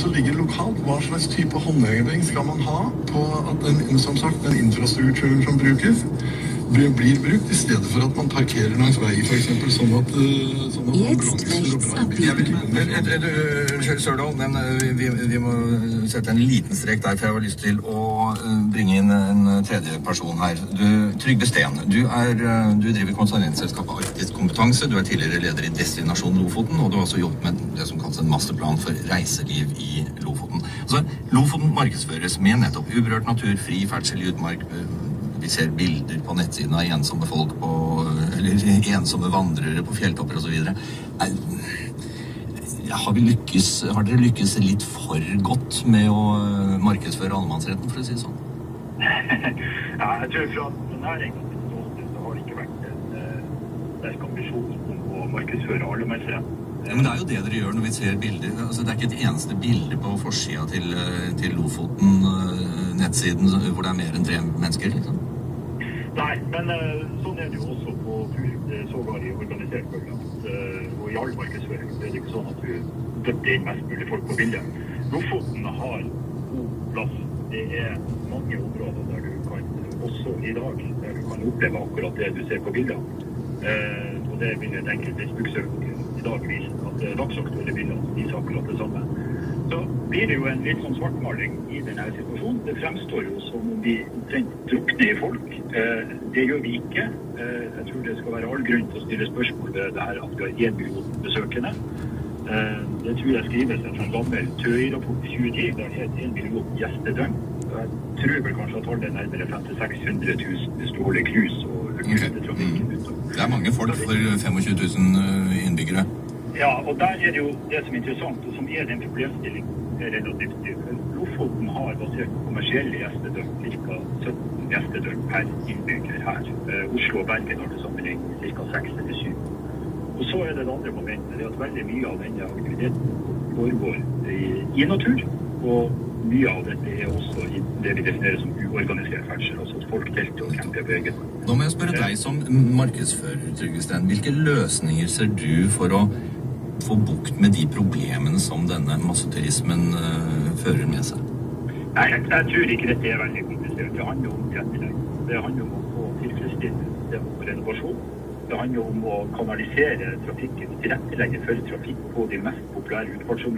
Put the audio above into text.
også ligger lokalt. Hva slags type håndheving skal man ha på at den, som sagt, den infrastrukturen som brukes, blir, blir brukt, i stedet for at man parkerer langs vei, f.eks. Sånn at, sånn at et ambulanser og brannbiler eh, Sørdal, men eh, vi, vi må sette en liten strek der, for jeg har lyst til å bringe inn en tredje person her. Du, Trygve Steen, du, er, du driver konsulentselskapet Arktisk Kompetanse. Du er tidligere leder i Destinasjon Lofoten, og du har også jobbet med det som kalles en masterplan for reiseliv i Lofoten. Altså, Lofoten markedsføres med nettopp uberørt natur, fri ferdsel i utmark. Vi ser bilder på nettsiden av ensomme folk på, eller ensomme vandrere på fjelltopper osv. Har, vi lykkes, har dere lykkes litt for godt med å eh, markedsføre allemannsretten, for å si det sånn? Ja, jeg tror fra næringens ståsted så har det ikke vært en eh, sterk ambisjon om å markedsføre allemannsretten. Ja, men det er jo det dere gjør når vi ser bilder. Altså, det er ikke et eneste bilde på forsida til, eh, til Lofoten, eh, nettsiden, hvor det er mer enn tre mennesker. liksom. Nei, men eh, sånn er det jo også på eh, sågar i organisert bølge. Eh, og i all markedsføring er det ikke sånn at du dømmer inn mest mulig folk på bildet. Lofoten har god plass. Det er mange områder der du kan, også i dag, der du kan oppleve akkurat det du ser på bildene. Og det vil et enkelt Facebook-søk i dag vise at det dagsaktuelle bilder viser akkurat det samme. Så blir det jo en litt sånn svartmaling i denne situasjonen. Det fremstår jo som om vi omtrent drukner i folk. Eh, det gjør vi ikke. Eh, jeg tror det skal være all grunn til å stille spørsmål ved det her at vi har én million besøkende. Eh, det tror jeg skrives fra en gammel TØI-rapport i 2010. Der het én million gjestedøgn. Jeg tror vel kanskje at tallet er nærmere 500 000-600 000 hvis du holder cruise og okay. trafikken utom. Det er mange folk for 25 000 eh, innbyggere. Ja, og der er det jo det som er interessant, og som er den problemstilling er relativt ny. Lofoten har basert på kommersielle gjestedøgn ca. 17 gjestedøgn per innbygger her. Eh, Oslo og Bergen har til sammenligning ca. 6 eller 7. Og så er det det andre momentet, det er at veldig mye av denne aktiviteten foregår i, i natur. Og mye av dette er også i det vi definerer som uorganisert ferdsel, altså at folk telter og camper på egen hånd. Nå må jeg spørre deg som markedsfører, Trygve Steen. Hvilke løsninger ser du for å få bukt med de problemene som denne masseturismen eh, fører med seg? Nei, jeg, jeg tror ikke dette er veldig komplisert. Det handler om tilrettelegging. Det handler om å få tilfredsstillende renovasjon. Det handler om å kanalisere trafikken tilrettelegge for trafikk på de mest populære utfartsområdene.